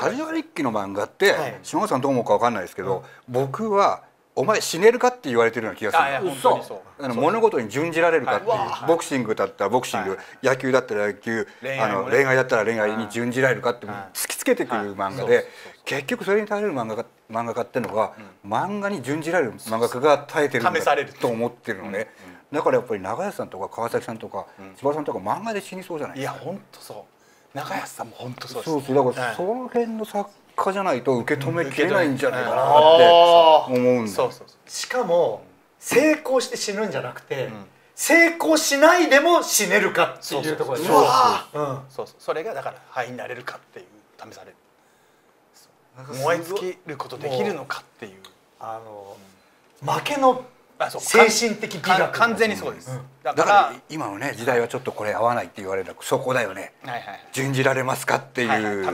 カジュアル一揆の漫画って、はい。島本さんどう思うかわかんないですけど、僕はお前死ねるかって言われてるような気がするそう。あの物事に準じられるかっていう、はい。ボクシングだったらボクシング、はい。野球だったら野球あ恋愛もね。の恋愛だったら恋愛に準じられるかってはい突きつけてくる漫画で結局それに耐えれる漫画家漫画家っていうのが、漫画に準じられる漫画家が耐えてるんだ試されると思ってるのね、だからやっぱり長安さんとか川崎さんとか、千葉さんとか漫画で死にそうじゃないいや本当そう中安さんも本当そうですそうそうだからはいその辺の作家じゃないと受け止めきれないんじゃないかなって思うんだそうそうそう。しかも成功して死ぬんじゃなくて、成功しないでも死ねるかっていうところで。すそうそう。うわー。うん。そうそう。それがだから灰になれるかっていう試される。燃え尽きることできるのかっていうあの負けの精神的美か学完全にそうです、だかだからら今のね時代はちょっとこれ合わないって言われるそこだよね。はいはい準じられますかっていう、はいはい